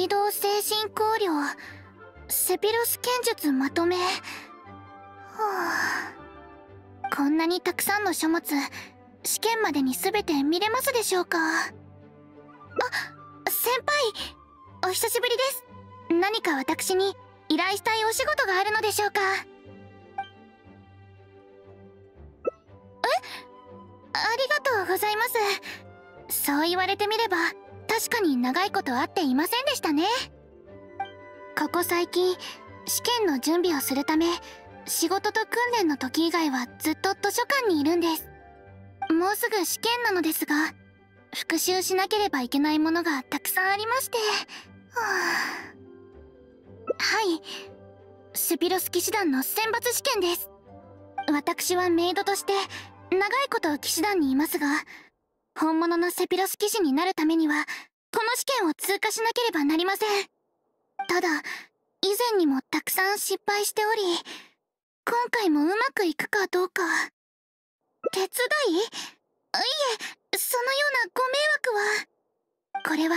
指導精神考慮セピロス剣術まとめ。はあ。こんなにたくさんの書物試験までに全て見れますでしょうか？あ先輩お久しぶりです。何か私に依頼したいお仕事があるのでしょうか？え？ありがとうございます。そう言われてみれば確かに長いこと会っていませんでしたね。ここ最近試験の準備をするため仕事と訓練の時以外はずっと図書館にいるんです。もうすぐ試験なのですが復習しなければいけないものがたくさんありまして。はあ。はい。セピロス騎士団の選抜試験です。私はメイドとして長いこと騎士団にいますが本物のセピロス騎士になるためにはこの試験を通過しなければなりません。ただ以前にもたくさん失敗しており今回もうまくいくかどうか。手伝い？いえそのようなご迷惑は。これは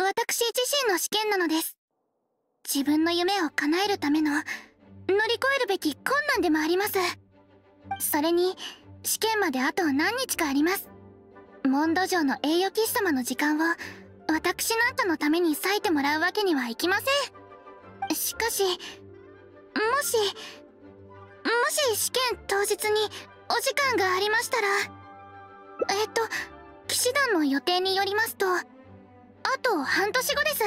私自身の試験なのです。自分の夢を叶えるための乗り越えるべき困難でもあります。それに試験まであと何日かあります。モンド城の栄誉騎士様の時間を私なんかのために割いてもらうわけにはいきません。しかしもしもし試験当日にお時間がありましたらえっと騎士団の予定によりますとあと半年後です。え？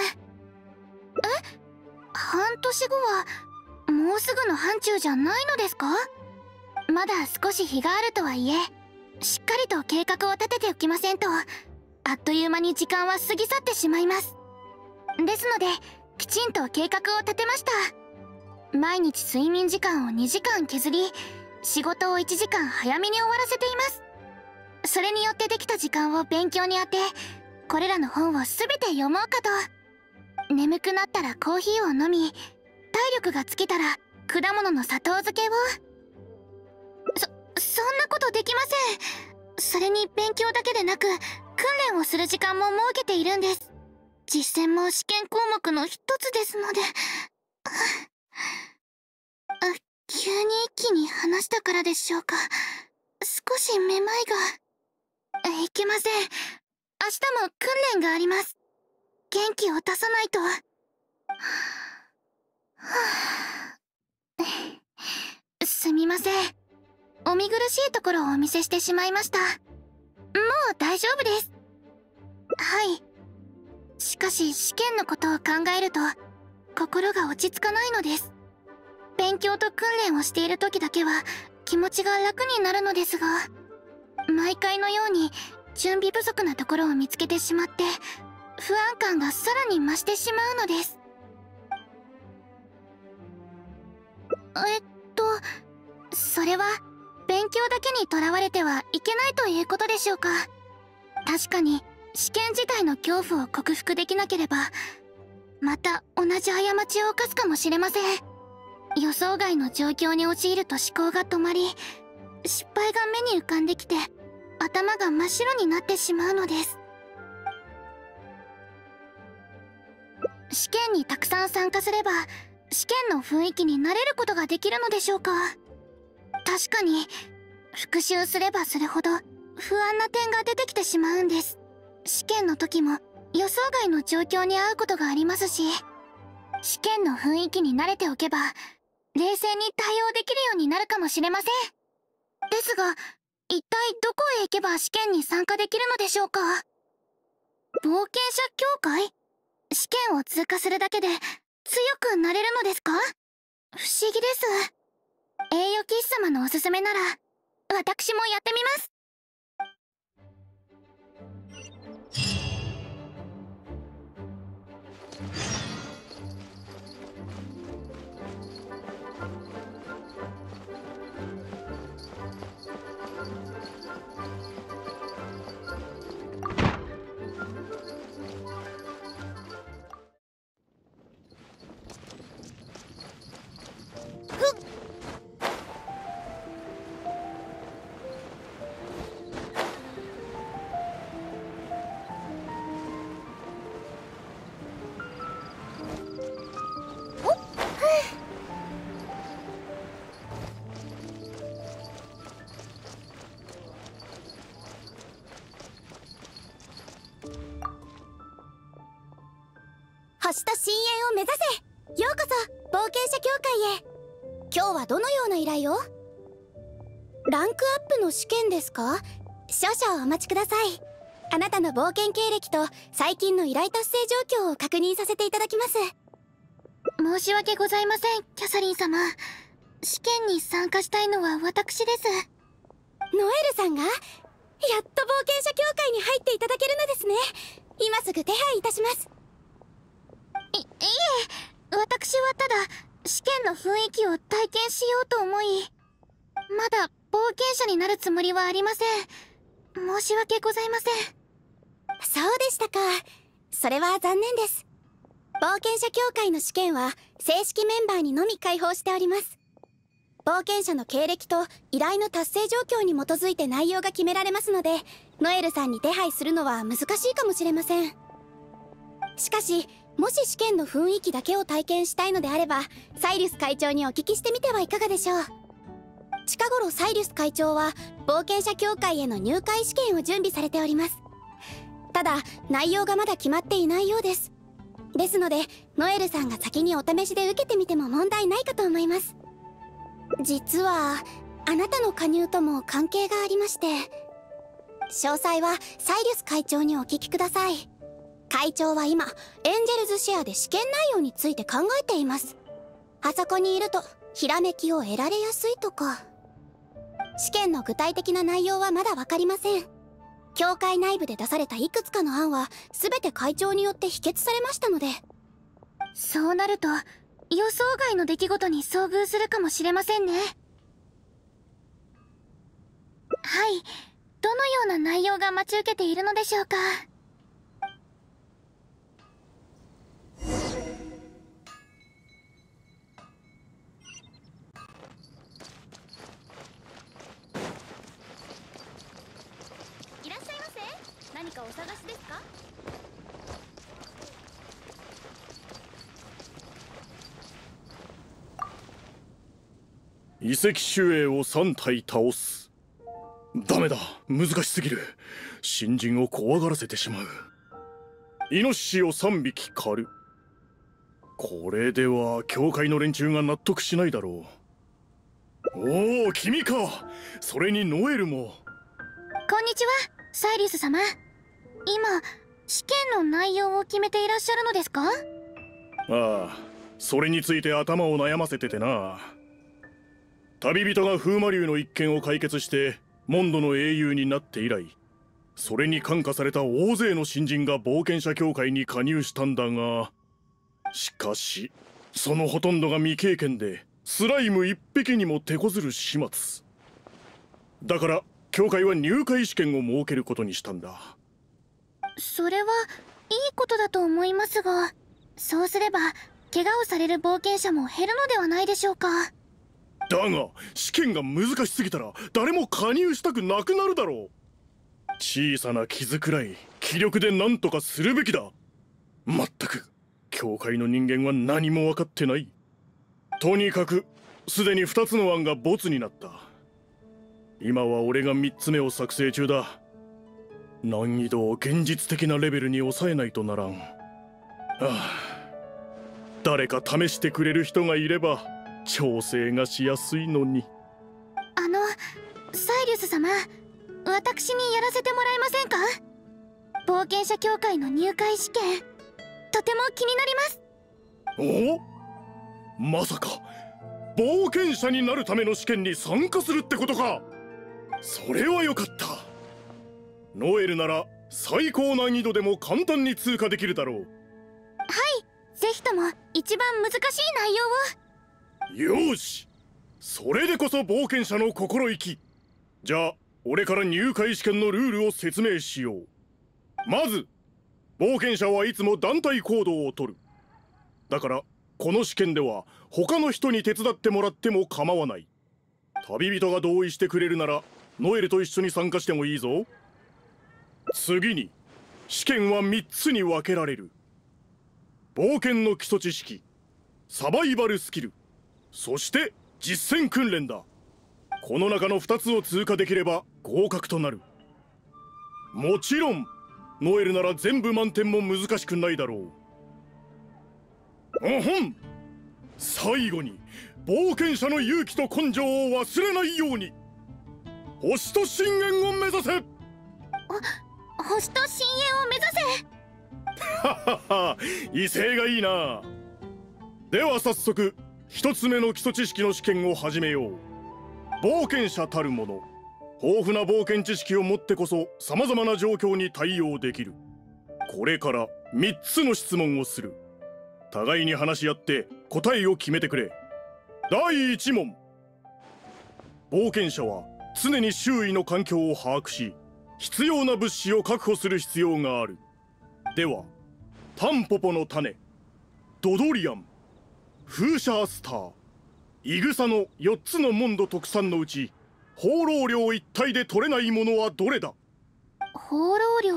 半年後はもうすぐの範疇じゃないのですか？まだ少し日があるとはいえしっかりと計画を立てておきませんと。あっという間に時間は過ぎ去ってしまいます。ですのできちんと計画を立てました。毎日睡眠時間を2時間削り仕事を1時間早めに終わらせています。それによってできた時間を勉強に充てこれらの本を全て読もうかと。眠くなったらコーヒーを飲み体力が尽きたら果物の砂糖漬けを。そんなことできません。それに勉強だけでなく訓練をする時間も設けているんです。実践も試験項目の一つですので。あ急に一気に話したからでしょうか。少しめまいが。いけません。明日も訓練があります。元気を出さないと。すみません。お見苦しいところをお見せしてしまいました。もう大丈夫です。はい。しかし試験のことを考えると心が落ち着かないのです。勉強と訓練をしている時だけは気持ちが楽になるのですが毎回のように準備不足なところを見つけてしまって不安感がさらに増してしまうのです。えっとそれは勉強だけにとらわれてはいけないということでしょうか。確かに試験自体の恐怖を克服できなければまた同じ過ちを犯すかもしれません。予想外の状況に陥ると思考が止まり失敗が目に浮かんできて頭が真っ白になってしまうのです。試験にたくさん参加すれば試験の雰囲気に慣れることができるのでしょうか？確かに復習すればするほど不安な点が出てきてしまうんです。試験の時も予想外の状況に遭うことがありますし試験の雰囲気に慣れておけば冷静に対応できるようになるかもしれません。ですが一体どこへ行けば試験に参加できるのでしょうか？冒険者協会？試験を通過するだけで強くなれるのですか？不思議です。栄誉騎士様のおすすめなら私もやってみます。星と深淵を目指せ。ようこそ冒険者協会へ。今日はどのような依頼を？ランクアップの試験ですか？少々お待ちください。あなたの冒険経歴と最近の依頼達成状況を確認させていただきます。申し訳ございませんキャサリン様。試験に参加したいのは私です。ノエルさんが？やっと冒険者協会に入っていただけるのですね。今すぐ手配いたしますいいえ私はただ試験の雰囲気を体験しようと思いまだ冒険者になるつもりはありません。申し訳ございません。そうでしたか。それは残念です。冒険者協会の試験は正式メンバーにのみ開放しております。冒険者の経歴と依頼の達成状況に基づいて内容が決められますのでノエルさんに手配するのは難しいかもしれません。しかしもし試験の雰囲気だけを体験したいのであればサイリス会長にお聞きしてみてはいかがでしょう。近頃サイリス会長は冒険者協会への入会試験を準備されております。ただ内容がまだ決まっていないようです。ですのでノエルさんが先にお試しで受けてみても問題ないかと思います。実はあなたの加入とも関係がありまして。詳細はサイリス会長にお聞きください。会長は今エンジェルズシェアで試験内容について考えています。あそこにいるとひらめきを得られやすいとか。試験の具体的な内容はまだ分かりません。協会内部で出されたいくつかの案は全て会長によって否決されましたので。そうなると予想外の出来事に遭遇するかもしれませんね。はい。どのような内容が待ち受けているのでしょうかいらっしゃいませ何かお探しですか？遺跡守衛を3体倒す。ダメだ。難しすぎる。新人を怖がらせてしまう。イノシシを3匹狩る。これでは教会の連中が納得しないだろう。おお君か。それにノエルも。こんにちは。サイリス様今試験の内容を決めていらっしゃるのですか？ああそれについて頭を悩ませててな。旅人が風魔流の一件を解決してモンドの英雄になって以来それに感化された大勢の新人が冒険者協会に加入したんだがしかしそのほとんどが未経験でスライム一匹にも手こずる始末。だから協会は入会試験を設けることにしたんだ。それはいいことだと思いますがそうすれば怪我をされる冒険者も減るのではないでしょうか。だが試験が難しすぎたら誰も加入したくなくなるだろう。小さな傷くらい気力で何とかするべきだ。まったく教会の人間は何も分かってない。とにかくすでに2つの案がボツになった。今は俺が3つ目を作成中だ。難易度を現実的なレベルに抑えないとならん。ああ。誰か試してくれる人がいれば調整がしやすいのに。あのサイリウス様私にやらせてもらえませんか？冒険者協会の入会試験とても気になります。お？まさか冒険者になるための試験に参加するってことか。それはよかったノエルなら最高難易度でも簡単に通過できるだろう。はいぜひとも一番難しい内容を。よし。それでこそ冒険者の心意気。じゃあ俺から入会試験のルールを説明しよう。まず冒険者はいつも団体行動をとる。だからこの試験では他の人に手伝ってもらっても構わない。旅人が同意してくれるならノエルと一緒に参加してもいいぞ次に試験は3つに分けられる。冒険の基礎知識サバイバルスキルそして実戦訓練だ。この中の2つを通過できれば合格となる。もちろんノエルなら全部満点も難しくないだろう。おほん最後に冒険者の勇気と根性を忘れないように。星と深淵を目指せ。あっ星と深淵を目指せ。ははは威勢がいいな。では早速一つ目の基礎知識の試験を始めよう。冒険者たるもの豊富な冒険知識を持ってこそ様々な状況に対応できる。これから3つの質問をする。互いに話し合って答えを決めてくれ。第1問。冒険者は常に周囲の環境を把握し必要な物資を確保する必要がある。ではタンポポの種ドドリアン風車スターイグサの4つのモンド特産のうち放浪量一体で取れないものはどれだ？放浪量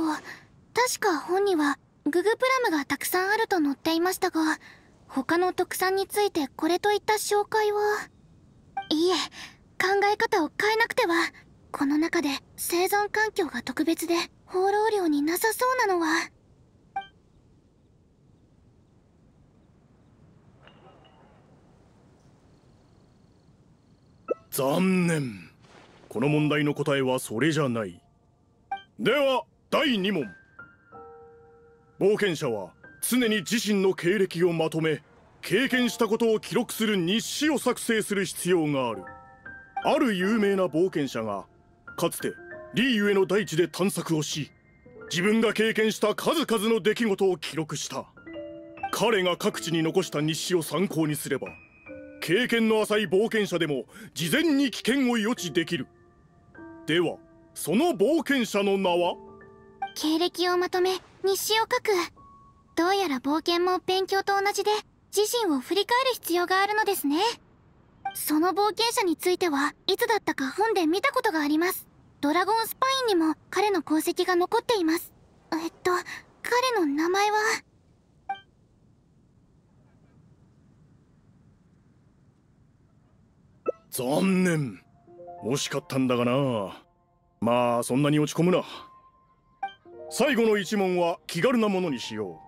確か本にはググプラムがたくさんあると載っていましたが他の特産についてこれといった紹介は？いえ考え方を変えなくては。この中で生存環境が特別で放浪量になさそうなのは。残念。この問題の答えはそれじゃない。では第2問。冒険者は常に自身の経歴をまとめ経験したことを記録する日誌を作成する必要がある。ある有名な冒険者がかつてリーユへの大地で探索をし自分が経験した数々の出来事を記録した。彼が各地に残した日誌を参考にすれば経験の浅い冒険者でも事前に危険を予知できる。ではその冒険者の名は？経歴をまとめ日誌を書く。どうやら冒険も勉強と同じで自身を振り返る必要があるのですね。その冒険者についてはいつだったか本で見たことがあります。ドラゴンスパインにも彼の功績が残っています。えっと彼の名前は？残念。惜しかったんだがな。まあそんなに落ち込むな。最後の一問は気軽なものにしよ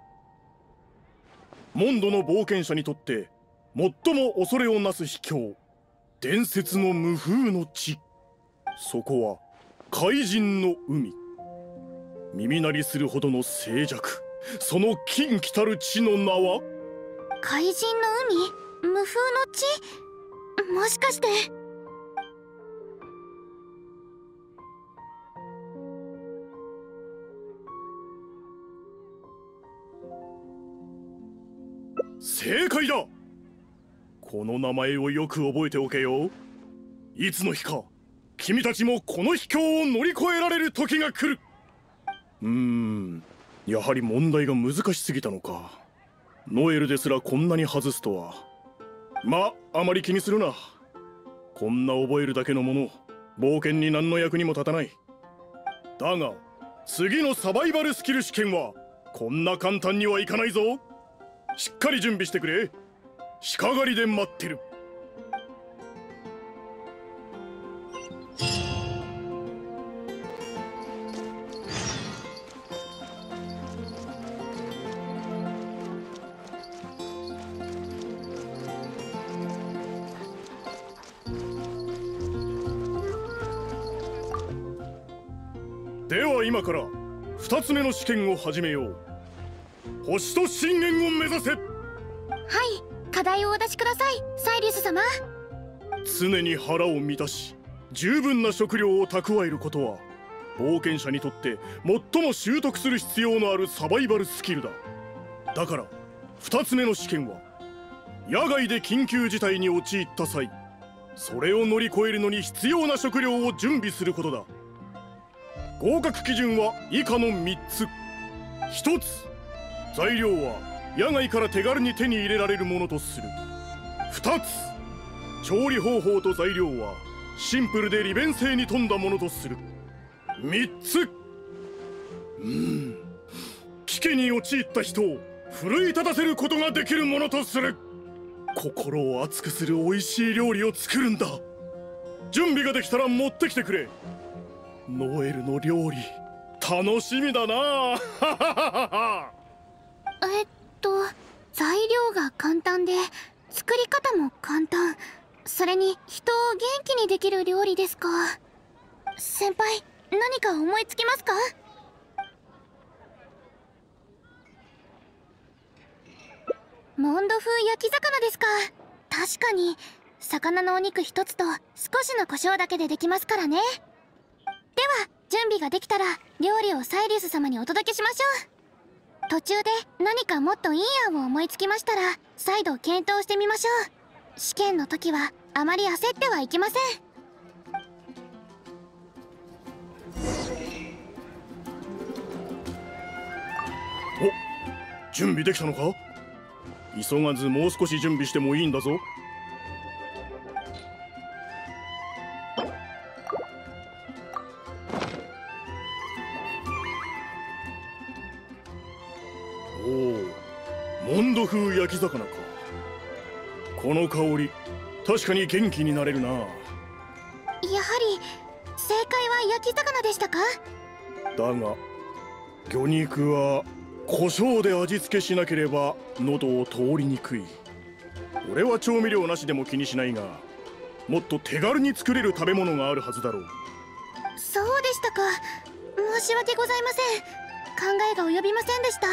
う。モンドの冒険者にとって最も恐れをなす秘境。伝説の無風の地。そこは怪人の海。耳鳴りするほどの静寂。その金来たる地の名は？怪人の海？無風の地？もしかして。正解だこの名前をよく覚えておけよ。いつの日か君たちもこの秘境を乗り越えられる時が来る。うーんやはり問題が難しすぎたのか。ノエルですらこんなに外すとは。まあまり気にするな。こんな覚えるだけのもの冒険に何の役にも立たない。だが次のサバイバルスキル試験はこんな簡単にはいかないぞ。しっかり準備してくれ。鹿狩りで待ってる。では今から2つ目の試験を始めよう。星と深淵を目指せ。題をお出しくださいサイリウス様。常に腹を満たし十分な食料を蓄えることは冒険者にとって最も習得する必要のあるサバイバルスキルだ。だから2つ目の試験は野外で緊急事態に陥った際それを乗り越えるのに必要な食料を準備することだ。合格基準は以下の3つ。1つ材料は野外から手軽に手に入れられるものとする。2つ。調理方法と材料はシンプルで利便性に富んだものとする。3つ。うん。危機に陥った人を奮い立たせることができるものとする。心を熱くする美味しい料理を作るんだ。準備ができたら持ってきてくれ。ノエルの料理楽しみだな。えっと材料が簡単で作り方も簡単。それに人を元気にできる料理ですか。先輩何か思いつきますか？モンド風焼き魚ですか。確かに魚のお肉一つと少しの胡椒だけでできますからね。では準備ができたら料理をサイリウス様にお届けしましょう。途中で何かもっといい案を思いつきましたら再度検討してみましょう。試験の時はあまり焦ってはいけません。お準備できたのか？急がずもう少し準備してもいいんだぞ。魚かこの香り確かに元気になれるな。やはり正解は焼き魚でしたか？だが魚肉は胡椒で味付けしなければ喉を通りにくい。俺は調味料なしでも気にしないがもっと手軽に作れる食べ物があるはずだろう。そうでしたか。申し訳ございません。考えが及びませんでした